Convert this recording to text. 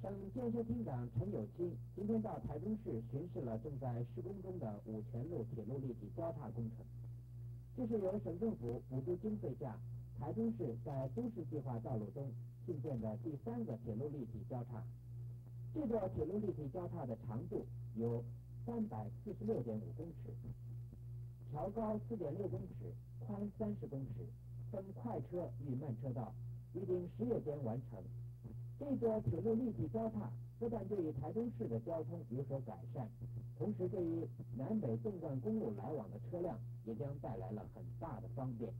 省建设厅长陈友清今天到台中市巡视了正在施工中的五泉路铁路立体交叉工程。这是由省政府补助经费下，台中市在都市计划道路中新建的第三个铁路立体交叉。这座铁路立体交叉的长度有三百四十六点五公尺，桥高四点六公尺，宽三十公尺，分快车与慢车道，预定十月间完成。这座铁路立体交叉不但对于台中市的交通有所改善，同时对于南北纵贯公路来往的车辆也将带来了很大的方便。